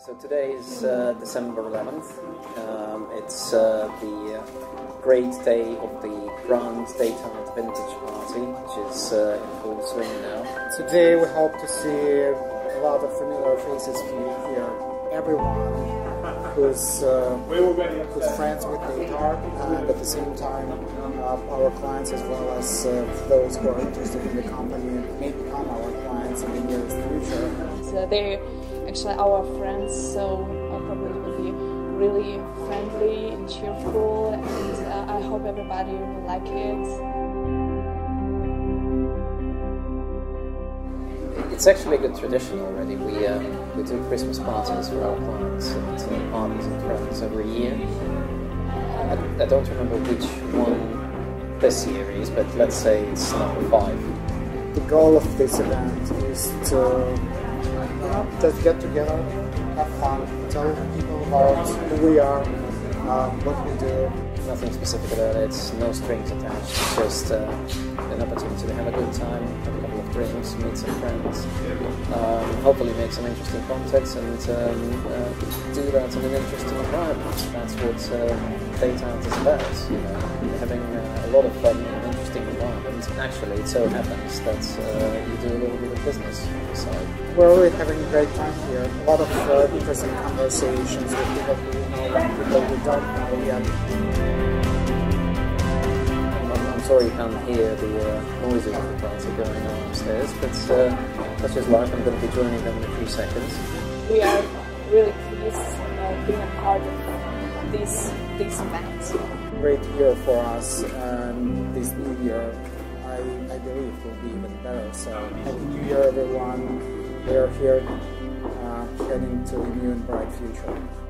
So today is uh, December 11th. Um, it's uh, the uh, great day of the Grand DataArt Vintage Party, which is uh, in full swing now. Today we hope to see a lot of familiar faces here. Everyone who's, uh, who's friends with the guitar and at the same time uh, our clients as well as uh, those who are interested in the company may become our clients in the near future. So they're actually our friends, so uh, probably will be really friendly and cheerful, and uh, I hope everybody will like it. It's actually a good tradition already. We uh, we do Christmas parties for our clients and uh, parties and friends every year. I, I, don't remember which one this year is, but let's say it's number five. The goal of this event is to know, just get together, have fun, tell people about who we are, um, what we do. Nothing specific about it, no strings attached, it's just uh, an opportunity to have a good time, have a couple of drinks, meet some friends, um, hopefully make some interesting contacts and um, uh, do that in an interesting environment. That's what uh, DataArt is about, you know, having uh, a lot of fun in an interesting environment. Actually, it so happens that uh, you do business on side. We're really having a great time here. A lot of uh, interesting conversations with people who know and people who don't know yet. I'm sorry you can't hear the uh, noises of the party going on upstairs, but uh, that's just life. I'm going to be joining them in a few seconds. We are really pleased uh, being a part of this this event. Great year for us, and this new year, I, I believe, will be So, happy New Year, everyone. We are here uh, heading to a new and bright future.